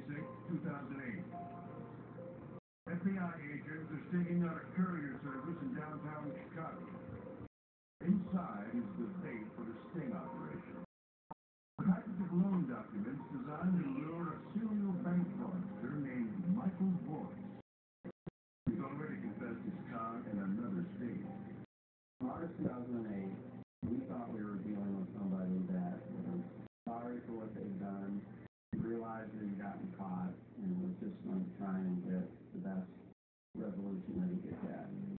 26, 2008. FBI agents are stinging out a courier service in downtown Chicago. Inside is the bait for the sting operation. A of loan documents designed to lure a serial bank fraudster named Michael Boyce. He's already confessed his con in another state. March 2008. trying to get the best resolution that he could get.